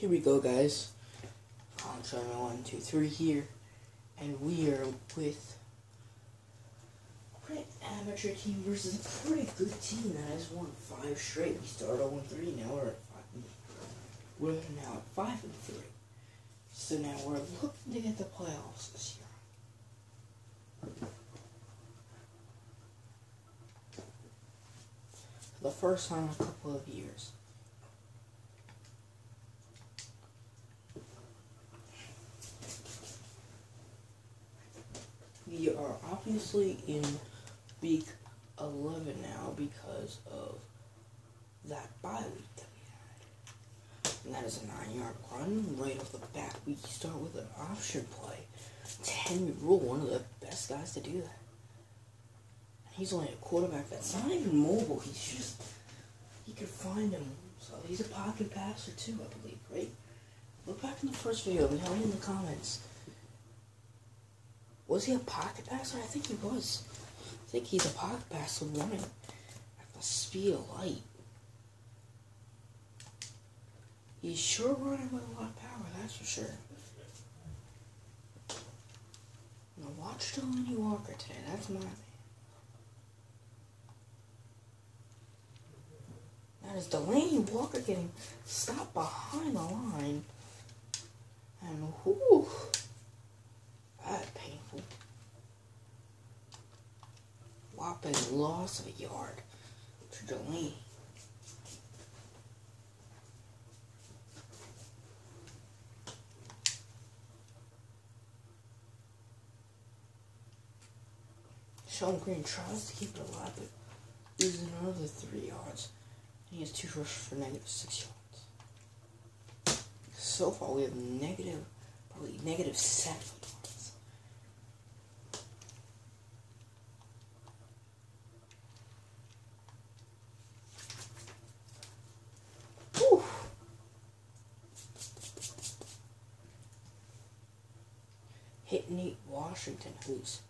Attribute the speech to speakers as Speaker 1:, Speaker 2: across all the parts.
Speaker 1: Here we go, guys. On channel one, two, three here, and we are with pretty amateur team versus a pretty good team that has won five straight. We started 0 3, now we're at five. We're now at five and three. So now we're looking to get the playoffs this year. For the first time in a couple of years. We are obviously in week 11 now because of that bye week that we had. And that is a nine yard run right off the bat. We start with an option play. 10 rule, one of the best guys to do that. He's only a quarterback that's not even mobile. He's just, he could find him. So he's a pocket passer too, I believe, right? Look back in the first video. And tell me in the comments. Was he a pocket passer? I think he was. I think he's a pocket passer running at the speed of light. He's sure running with a lot of power, that's for sure. Now watch Delanie Walker today, that's my man. That is Delanie Walker getting stopped behind the line. And whoo, that painful. Whopping loss of a yard to Delanie. Shonn Greene tries to keep it alive, but loses another three yards. He has two rushes for negative six yards. So far, we have negative, probably negative seven yards. Whew. Hit Nate Washington, who's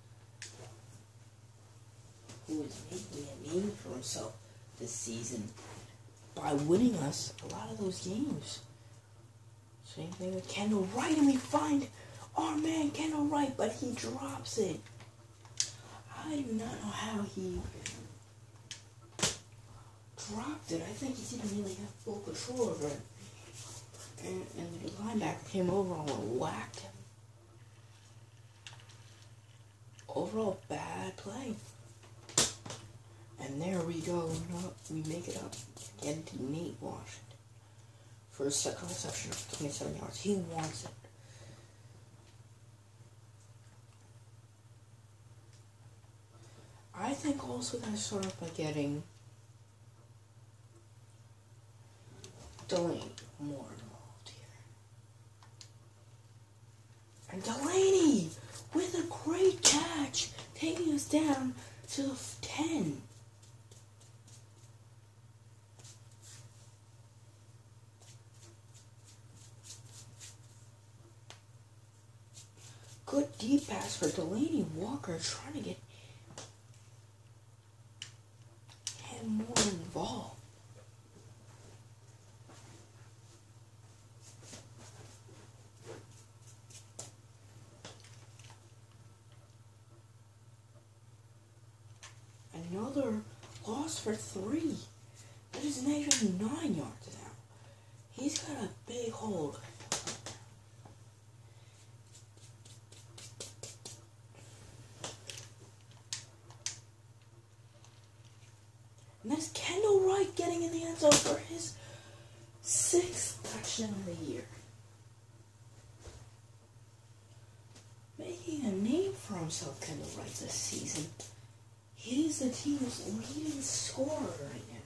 Speaker 1: who is making a name for himself this season by winning us a lot of those games. Same thing with Kendall Wright, and we find our man Kendall Wright, but he drops it. I do not know how he dropped it. I think he didn't really have full control over it. And, and the linebacker came over and whacked him. Overall, bad play. And there we go. We make it up again to Nate Washington for a second reception of 27 yards. He wants it. I think also going to start off by getting Delanie more involved here. And Delanie with a great catch, taking us down to the 10. Good deep pass for Delanie Walker trying to get him more involved. Another loss for three. That is negative nine yards now. He's got a big hold. And that's Kendall Wright getting in the end zone for his sixth touchdown of the year. Making a name for himself, Kendall Wright, this season. He is the team's leading scorer right now.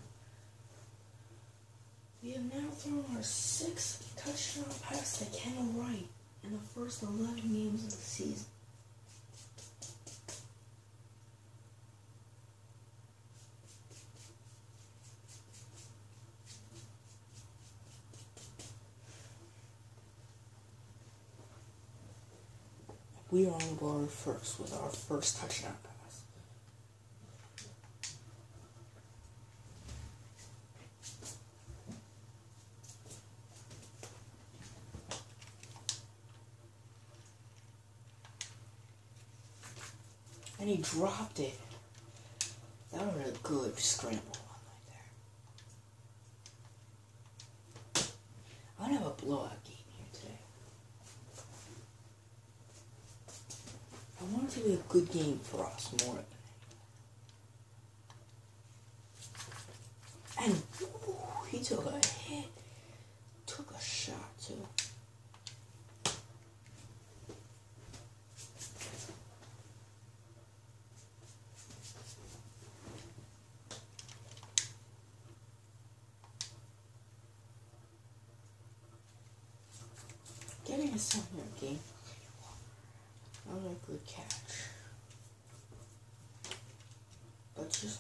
Speaker 1: We have now thrown our sixth touchdown pass to Kendall Wright in the first 11 games of the season. We are on board first with our first touchdown pass. And he dropped it. That was a good scramble one right there. I'm gonna have a blowout game here today. I want it to be a good game for us more than. And ooh, he took a hit, took a shot too. Getting a something game. Another good catch. But just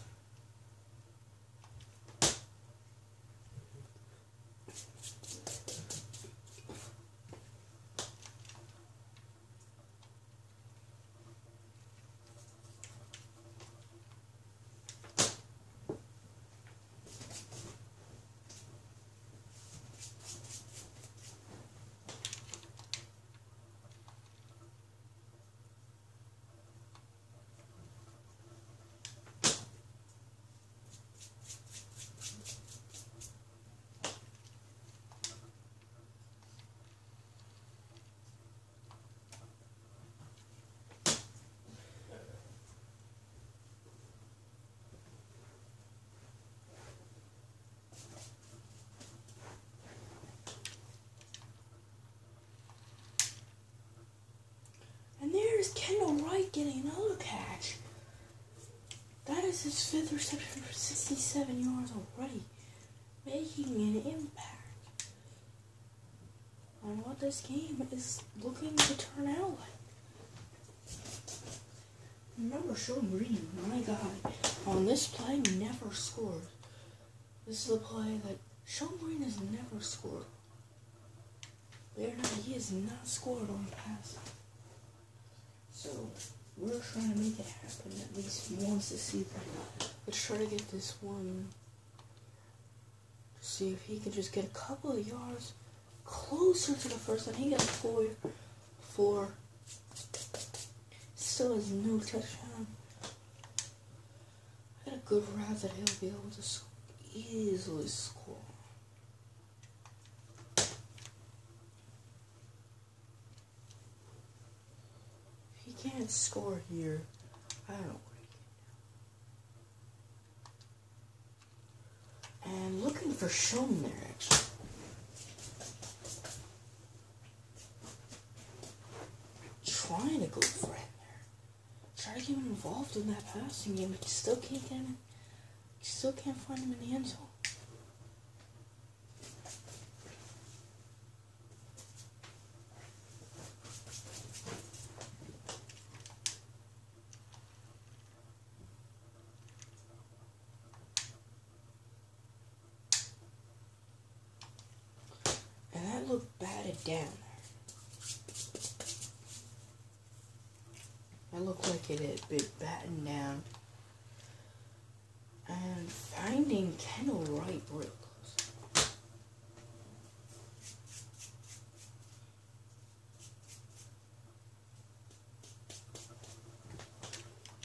Speaker 1: There's Kendall Wright getting another catch. That is his fifth reception for 67 yards already, making an impact on what this game is looking to turn out like. Remember, Shonn Greene, my guy, on this play never scored. This is a play that Shonn Greene has never scored. There, he has not scored on pass. So we're trying to make it happen at least once this season. Let's try to get this one. See if he can just get a couple of yards closer to the first one. He got four, four. Still has no touchdown. I got a good route that he'll be able to easily score. If he can't score here, I don't know what do. And looking for Shone there, actually. Trying to go for there. Try to get him involved in that passing game, but you still can't get him. You still can't find him in the end zone. And that looked batted down. That looked like it had been battened down. And finding Kendall Wright real close.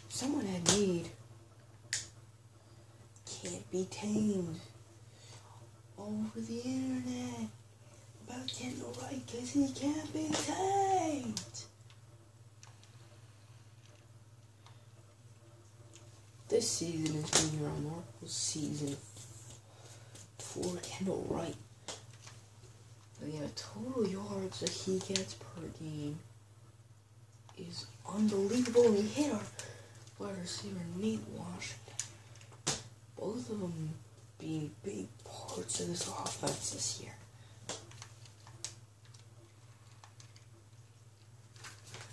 Speaker 1: Someone had need. Can't be tamed. Over the internet about Kendall Wright because he can't be tamed. This season has been a remarkable season for Kendall Wright. The total yards that he gets per game is unbelievable. And he hit our wide receiver Nate Washington. Both of them being big parts of this offense this year.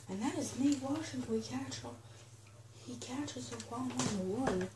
Speaker 1: And that is Nate Washington. We catch him. He catches a ball on the one.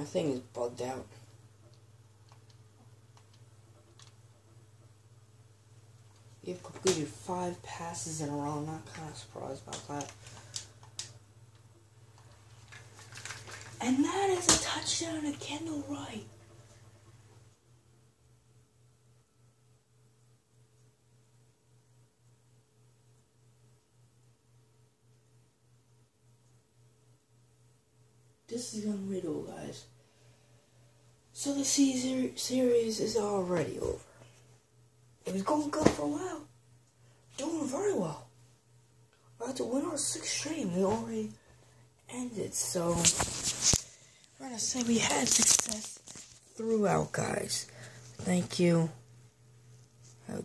Speaker 1: My thing is bugged out. You've completed five passes in a row. I'm not kind of surprised about that. And that is a touchdown to Kendall Wright. This is unreal, guys. So the Caesar series is already over. It was going good for a while. Doing very well. About to win our sixth stream. We already ended. So, we're to say we had success throughout, guys. Thank you. Have